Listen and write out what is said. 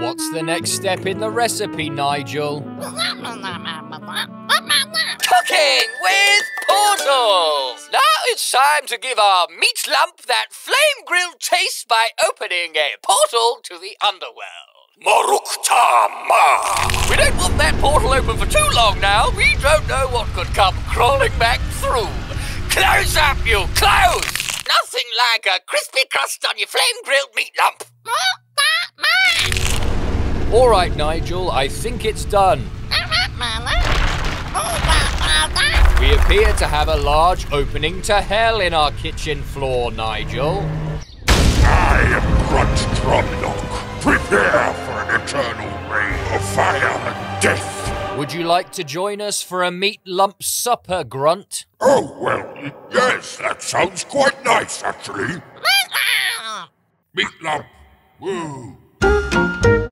What's the next step in the recipe, Nigel? Cooking with portals! Now it's time to give our meat lump that flame grilled taste by opening a portal to the underworld. Marukta We don't want that portal open for too long now. We don't know what could come crawling back through. Close up, you close! Nothing like a crispy crust on your flame grilled meat lump. All right, Nigel, I think it's done. We appear to have a large opening to hell in our kitchen floor, Nigel. I am Grunt Drumlock. Prepare for an eternal reign of fire and death. Would you like to join us for a meat lump supper, Grunt? Oh, well, yes, that sounds quite nice, actually. Meat lump. Woo.